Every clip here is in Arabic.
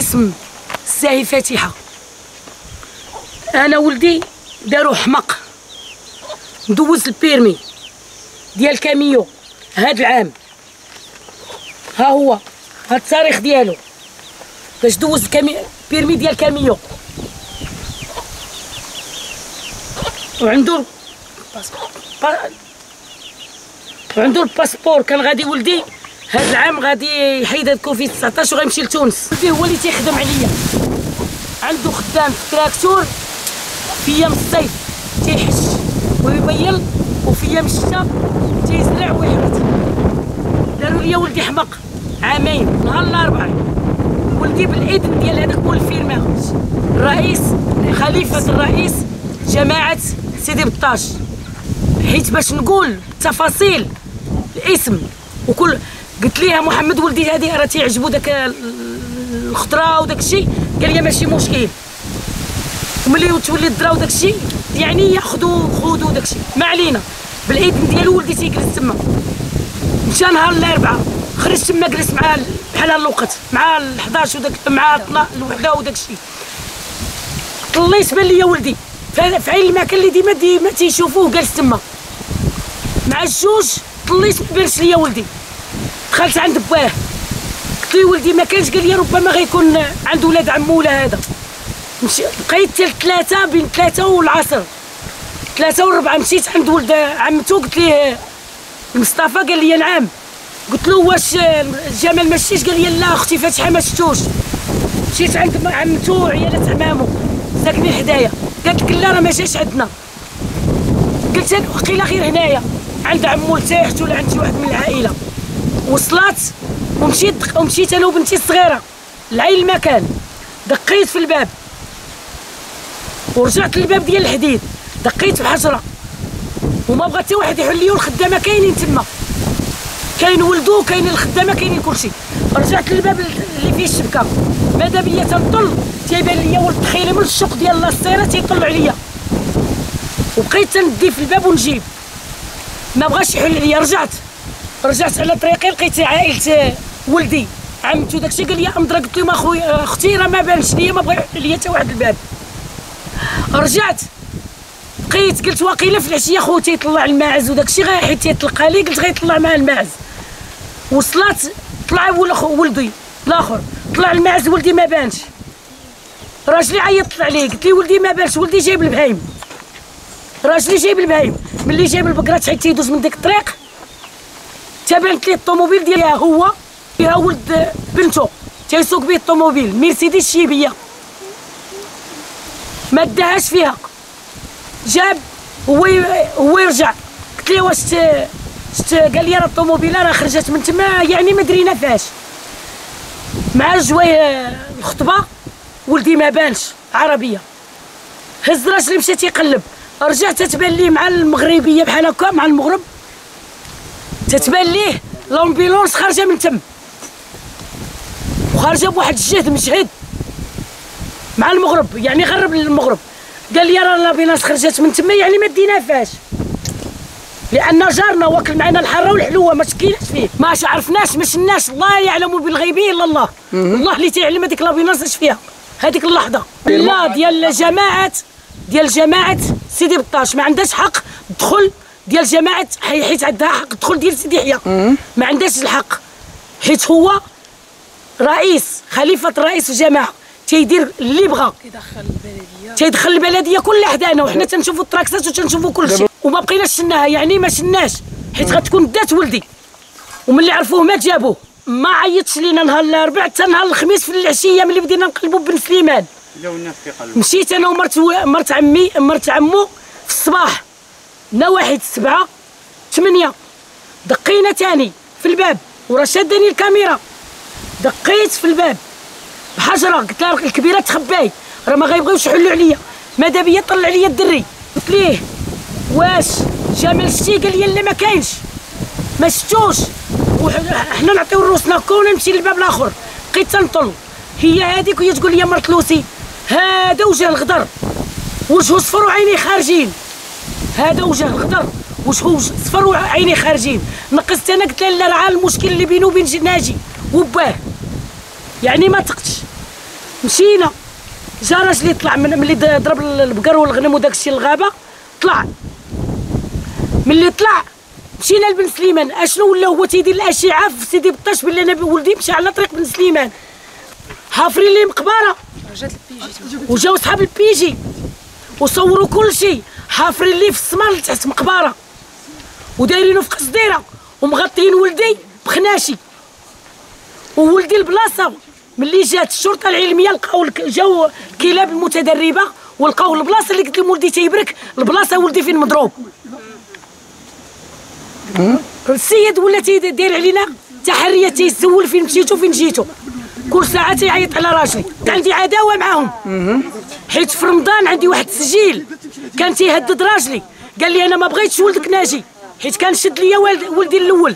بالاسم الساهي فاتحه أنا ولدي دارو حمق ندوز البيرمي ديال كاميو هاد العام. ها هو هاد التاريخ ديالو. باش دوز الكامي بيرمي ديال كاميو. وعنده با... وعنده الباسبور. كان غادي ولدي هاد العام غادي يحيد هاد كوفيد 19 وغيمشي لتونس. ولدي هو اللي تيخدم عليا. عنده خدام في تراكتور في أيام الصيف تيحش ويبيل وفي أيام الشتاء تيزرع ويحرث داروا لي ولدي حمق عامين نهار الأربعاء. ولدي بالاذن ديال هذاك هو الفيرما الرئيس خليفة الرئيس جماعة سيدي بطاش. حيت باش نقول التفاصيل الاسم وكل قلت ليها محمد ولدي هذه راه تيعجبو داك الخضره وداك الشيء. قال لي ماشي مشكل. وملي تولي الدرا وداك الشيء يعني ياخذوا خذوا داك الشيء. ما علينا. بالاذن ديال ولدي تيجلس تما. مشى نهار الأربعاء خرج تما جلس مع بحال الوقت مع ال 11 وداك مع الوحدة وداك الشيء. طليت بان ليا ولدي. في عين المكان اللي ديما ديما تيشوفوه جالس تما. مع الجوج طليت ما ليا ولدي. دخلت عند باه قلت له ولدي ما كانش قال لي ربما غيكون عند ولاد عمو ولا هذا. مشي بقيت حتى ثلاثة بين ثلاثة والعصر. ثلاثة وربعة مشيت عند ولد عمتو قلت ليه مصطفى؟ قال لي نعم. قلت له واش جمال ما شتيش؟ قال لي لا أختي فاتحة ما شفتوش. مشيت عند عمتو عيالات عمامو. ساكنين حدايا. قالت لك لا راه ما جاش عندنا. قلت وقيلا غير هنايا عند عمو لتحت ولا عند شي واحد من العائلة. وصلات ومشيت ومشيت أنا وبنتي الصغيرة لعين المكان دقيت في الباب. ورجعت للباب ديال الحديد. دقيت في حجره وما بغى حتى واحد يحل لي والخدامة كاينين تما. كاين ولدو كاين الخدامة كاينين كلشي. رجعت للباب اللي فيه الشبكة. ماذا بيا تنطل؟ تيبان ليا ولد تخيلي من الشوق ديال لاصيره تيطلع عليا. وبقيت تندي في الباب ونجيب. ما بغاش يحل ليا. رجعت. رجعت على طريقي لقيت عائلة ولدي عمتو داكشي قال لي امضرا قلت له أخويا أختي راه ما بانش ليا ما يحل ليا حتى واحد الباب. رجعت بقيت قلت واقيلا في العشية خوتي يطلع الماعز. وداكشي غير حيت يطلقها لي قلت غيطلع مع الماعز. وصلات طلع ولدي الآخر طلع الماعز ولدي ما بانش. راجلي عيطت عليه قلت لي ولدي ما بانش ولدي جايب البهايم. راجلي جايب البهايم ملي جايب البقرات حيت تيدوز من ديك الطريق تبانت لي الطوموبيل ديالها هو فيها ولد بنته تيسوق به الطوموبيل مرسيدس شيبيه ما داهاش فيها. جاب هو هو يرجع. قلت له واش قال لي راه الطوموبيله راه خرجت من تما يعني ما درينا فاش. مع جواي الخطبة ولدي ما بانش عربية. هز راسي مشى تيقلب رجعت تتبان ليه مع المغربية بحال هكا مع المغرب. تتبان ليه لومبيلونس خارجة من تم وخارجة بواحد الجهد مجهد مع المغرب يعني غرب للمغرب. قال لي راه لابيناس خرجت من تما يعني ما دينا فاش. لأن جارنا واكل معنا الحرة والحلوة ما شكيناش فيه. ما عرفناش ما شناش الله يعلم بالغيب إلا الله. الله اللي تيعلم هذيك لابيناس اش فيها؟ هذيك اللحظة. لا ديال جماعة ديال جماعة سيدي بطاش ما عندهاش حق تدخل ديال جماعة حيت عندها حق. تدخل ديال سيدي يحيى ما عندهاش الحق. حيت هو رئيس خليفة الرئيس الجماعه تيدير اللي بغى كيدخل البلدية. تيدخل البلدية كل حدانا. وحنا تنشوفوا التراكسات وتنشوفوا كل شيء. وما بقيناش شناها. يعني ما شناش. حيت غتكون دات ولدي. وملي عرفوه ما جابوه. ما عيطش لينا نهار الأربعاء حتى نهار الخميس في العشية ملي بدينا نقلبوا بن سليمان. جاو الناس كيقلبوا مشيت أنا ومرت مرت عمي مرت عمو في الصباح. نواحي السبعه ثمانية. دقينا تاني في الباب وراه شاداني الكاميرا. دقيت في الباب. بحجرة قلت لها الكبيرة تخباي. راه ما غيبغيوش يحلوا عليا. ماذا بيا طلع عليا الدري؟ قلت ليه؟ واش؟ جمال شتي قال لي لا ما كاينش. ما شفتوش. وحنا نعطيو روسنا كون نمشي للباب الآخر. بقيت تنطل. هي هذيك وهي تقول لي مرت لوسي هذا وجه الغدر. وجهه صفر وعينيه خارجين. هذا وجه الغدر وجهه صفر وعينيه خارجين. نقصت أنا قلت لا راه المشكل اللي بينه وبين ناجي. وباه. يعني ما تقتش. مشينا. جا راجلي طلع من ملي ضرب البقر والغنم وداك الشيء الغابه طلع. ملي طلع مشينا لبن سليمان. أشنو ولا هو تيدير الأشعة في سيدي بطاش بلي أنا ولدي مشى على طريق بن سليمان. حافرين لي مقبرة. وجاو صحاب ال PJ. وصوروا كل شيء. حافرين لي في السمار تحت مقبرة. ودايرينه في قصديرة. ومغطيين ولدي بخناشي. وولدي البلاصة. ملي جات الشرطة العلمية لقاو جاو الكلاب المتدربة ولقاو البلاصة اللي قلت لهم ولدي تيبرك. البلاصة ولدي فين مضروب. السيد ولا تيدير علينا تحرية تيسول فين مشيتو فين جيتو. كل ساعة تيعيط على راجلي عندي عداوة معاهم. حيت في رمضان عندي واحد السجيل. كان تيهدد راجلي. قال لي أنا ما بغيتش ولدك ناجي. حيت كان شد ليا ولدي الأول.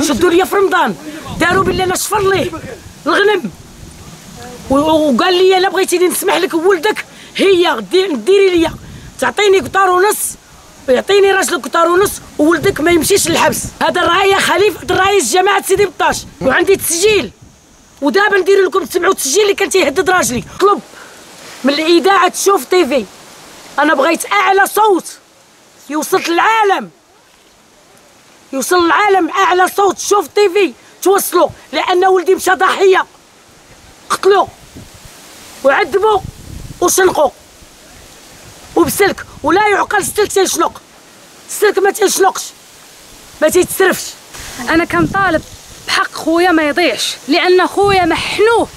شدوا ليا في رمضان. داروا باللي أنا شفر ليه. الغنم. وقال لي أنا بغيتيني نسمح لك ولدك هي ديري لي تعطيني قطار ونص. ويعطيني راجل قطار ونص وولدك ما يمشيش للحبس. هذا الراية خليفه رئيس جماعة سيدي بطاش. وعندي تسجيل. ودابا ندير لكم تسمعوا التسجيل اللي كان تيهدد راجلي. طلب. من الإذاعة تشوف تيفي أنا بغيت أعلى صوت يوصل للعالم. يوصل للعالم أعلى صوت. شوف تيفي توصلوا. لأن ولدي مشى ضحية. قتلوه. وعذبوا وشنقوا وبسلك. ولا يعقل السلك تيشنق السلك ما تيشنقش ما تيتسرفش أنا كنطالب بحق خويا ما يضيعش. لأن خويا محنوه.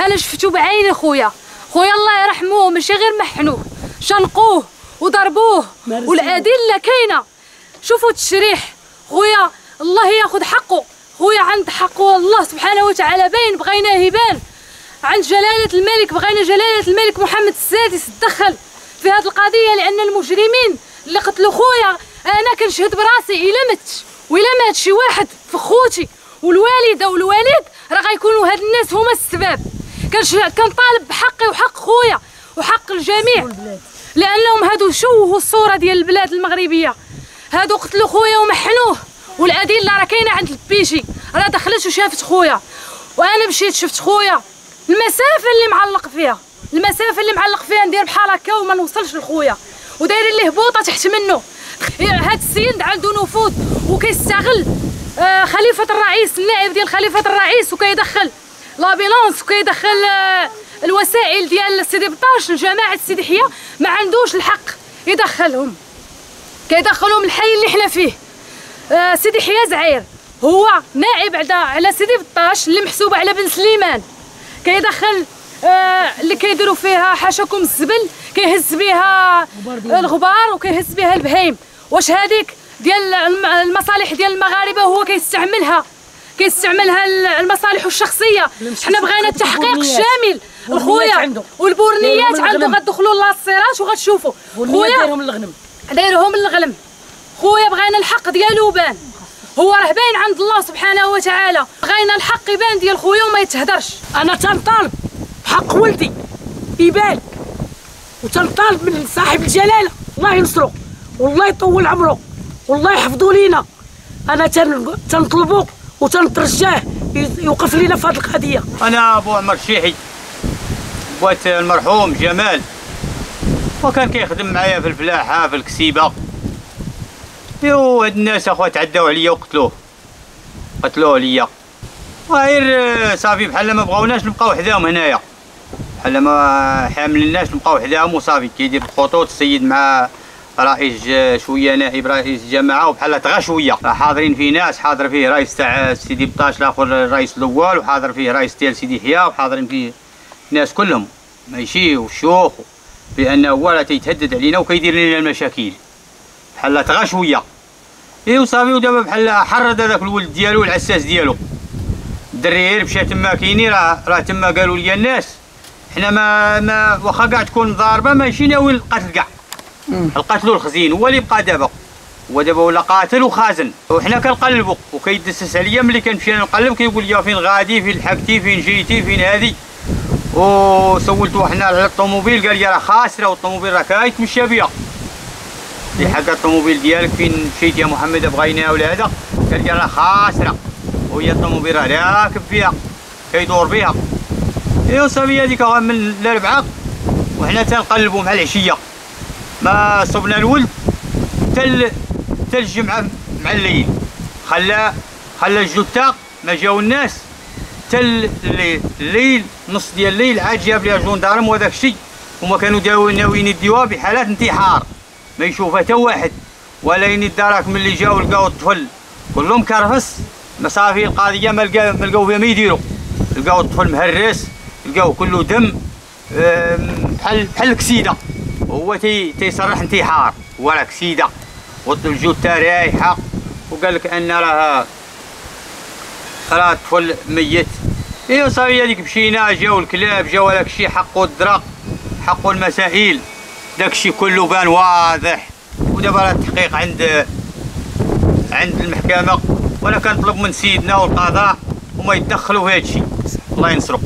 أنا شفتو بعيني خويا. خويا الله يرحمه ماشي غير محنوه. شنقوه وضربوه والأدلة كاينة شوفوا التشريح. خويا الله ياخذ حقه. خويا عند حقه الله سبحانه وتعالى. باين بغيناه يبان. عند جلالة الملك بغينا جلالة الملك محمد السادس تدخل في هذه القضية لأن المجرمين اللي قتلوا خويا أنا كنشهد براسي. إلا مت وإلا مات شي واحد في خوتي. والوالدة والوالد راه غيكونوا هاد الناس هما السبب كنطالب بحقي وحق خويا وحق الجميع. لأنهم هادو شوهوا الصورة ديال البلاد المغربية. هادو قتلوا خويا ومحنوه. والأدلة راه كاينة عند البيجي. راه دخلت وشافت خويا. وأنا مشيت شفت خويا. المسافة اللي معلق فيها. المسافة اللي معلق فيها ندير بحال هكا وما نوصلش لخويا. وداير ليه هبوطه تحت منه. هاد السيد عنده نفوذ وكيستغل آه خليفة الرئيس النائب ديال خليفة الرئيس وكيدخل. لابيلونس وكيدخل آه الوسائل ديال سيدي بطاش لجماعه سيدي حيا ما عندوش الحق يدخلهم. كيدخلهم الحي اللي حنا فيه. آه سيدي حيا زعير هو نائب على سيدي بطاش اللي محسوب على بن سليمان. كيدخل آه اللي كيديروا فيها حاشاكم الزبل كيهز بها الغبار وكيهز بها البهيم واش هذيك ديال المصالح ديال المغاربة هو كيستعملها؟ كيستعملها المصالح الشخصية. حنا بغينا التحقيق الشامل الخويا والبورنيات عنده غتدخلوا لاصيرات وغتشوفوا. خويا دايرهم الغنم دايرهم الغنم خويا بغينا الحق ديالو بان هو راه باين عند الله سبحانه وتعالى. بغينا الحق يبان ديال خويا وما يتهدرش. أنا تنطالب. حق ولدي. يبان. وتنطالب من صاحب الجلالة. الله ينصرو. والله يطول عمره والله يحفظو لينا. أنا تنطلبو وتنترجاه. يوقف لينا في هذه القضية. أنا أبو عمر الشيحي بوات المرحوم جمال. وكان كيخدم معايا في الفلاحة في الكسيبة. يو هاد الناس اخويا تعداو عليا وقتلوه. قتلوه ليا. غير صافي بحال ما بغاوناش نبقاو حداهم هنايا. بحال ما حامليناش نبقاو حداهم وصافي كيدير الخطوط. السيد مع رئيس شوية نائب رئيس الجماعه وبحال تغا شوية. حاضرين فيه ناس حاضر فيه رئيس تاع سيدي بطاش الآخر الرئيس الأول وحاضر فيه رئيس ديال سيدي حيا وحاضرين فيه ناس كلهم ماشي والشيوخ بانه هو راه تيتهدد علينا وكيدير لنا المشاكل. بحال تغا شوية إيه وصافي ودابا بحال حرد هذاك الولد ديالو العساس ديالو. الدري مشى تما كيني راه راه تما قالوا لي الناس حنا ما ما واخا كاع تكون ضاربة ماشي ناوي القتل كاع القتل والخزين هو اللي بقى دابا. هو دابا ولا قاتل وخازن. وحنا كنقلبوا وكيدسس عليا ملي كنمشي نقلب كيقول لي فين غادي فين لحقتي فين جيتي فين هادي وسولت وحنا على الطوموبيل قال لي راه خاسره والطوموبيل راه كايتمشى بيا. في حق الطوموبيل ديالك فين مشيت يا محمد؟ بغيناها ولا هذا. قال لي راه خاسره وهي الطوموبيل راه راكب فيها كيدور بها ايوا صافي هذيك من الاربعاء وحنا تنقلبوا مع العشية. ما صبنا الولد حتى حتى الجمعة مع الليل. خلى خلى الجثة ما جاو الناس. حتى الليل نص ديال الليل عاد جاب ليها جوندارم وهذاك الشيء. هما كانوا ناويين يديوها بحالات انتحار. ما يشوفها حتى واحد. ولا يدارك ملي جاو لقاو الطفل. كلهم كرفس. ما صافي القضية ما لقاو فيها ما يديروا. لقاو الطفل مهرس لقاو كله دم. بحال بحال الكسيدة. هو تي تيصرح انتحار. ولا كسيدة. والجثه رايحة. وقال لك أن راه راه الطفل ميت. ايوا صافي هذيك مشينا جاو الكلاب جاو هذاك الشيء حقوا الدرق حقوا المسائل داك الشيء كله بان واضح. ودابا التحقيق عند عند المحكمة. وأنا كنطلب من سيدنا والقضاء هما يتدخلوا في هذا الشيء الله ينصرو.